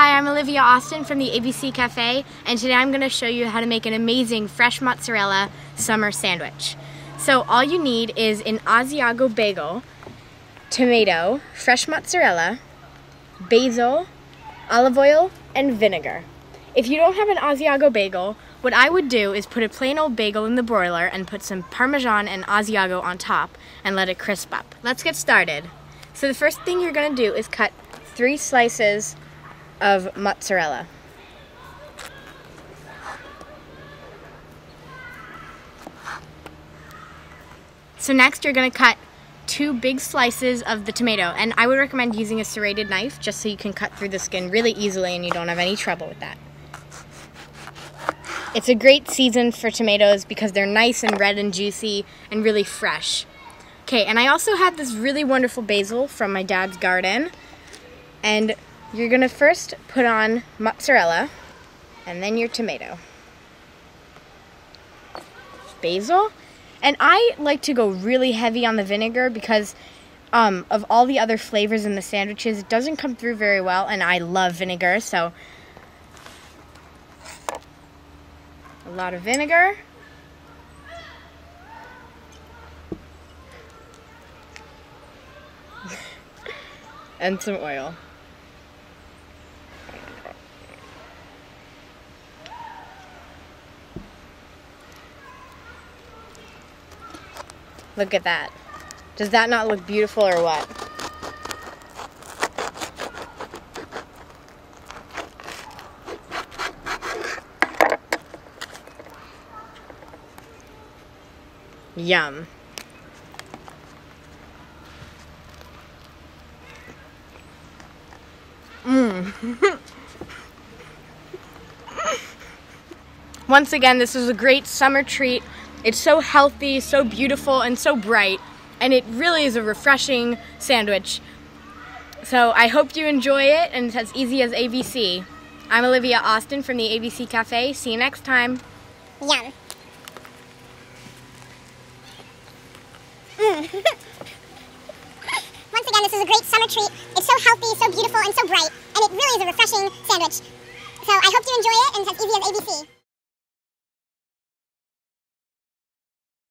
Hi, I'm Olivia Osten from the ABC Cafe, and today I'm going to show you how to make an amazing fresh mozzarella summer sandwich. So all you need is an Asiago bagel, tomato, fresh mozzarella, basil, olive oil, and vinegar. If you don't have an Asiago bagel, what I would do is put a plain old bagel in the broiler and put some Parmesan and Asiago on top and let it crisp up. Let's get started. So the first thing you're going to do is cut three slices of mozzarella. So next you're to cut two big slices of the tomato and I would recommend using a serrated knife just so you can cut through the skin really easily and you don't have any trouble with that. It's a great season for tomatoes because they're nice and red and juicy and really fresh. Okay, and I also have this really wonderful basil from my dad's garden. And you're gonna first put on mozzarella and then your tomato. Basil. And I like to go really heavy on the vinegar because um, of all the other flavors in the sandwiches, it doesn't come through very well, and I love vinegar, so a lot of vinegar. and some oil. Look at that. Does that not look beautiful or what? Yum. Mmm. Once again, this is a great summer treat. It's so healthy, so beautiful, and so bright, and it really is a refreshing sandwich. So I hope you enjoy it, and it's as easy as ABC. I'm Olivia Osten from the ABC Cafe. See you next time. Yum. Mm. Once again, this is a great summer treat. It's so healthy, so beautiful, and so bright, and it really is a refreshing sandwich. So I hope you enjoy it, and it's as easy as ABC.